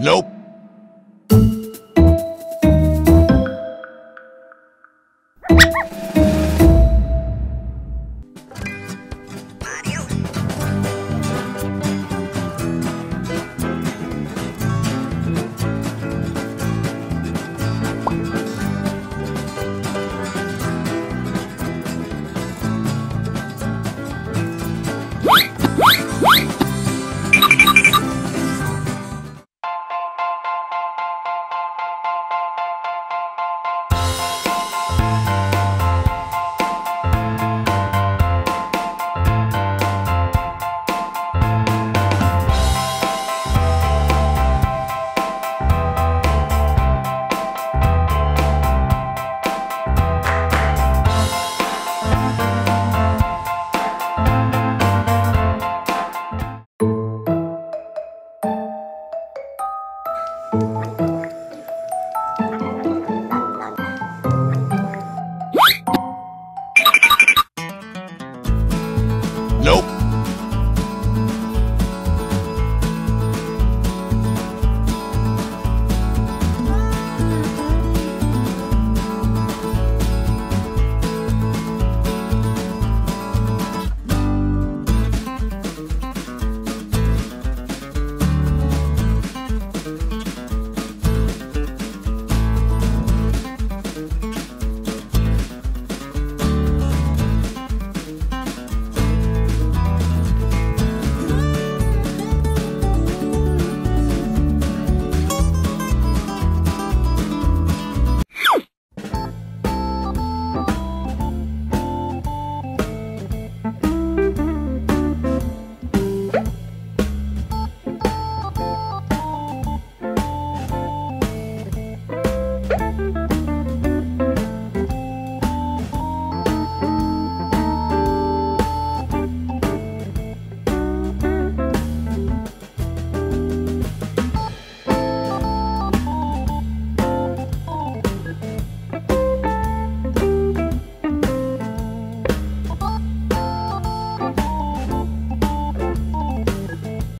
Nope.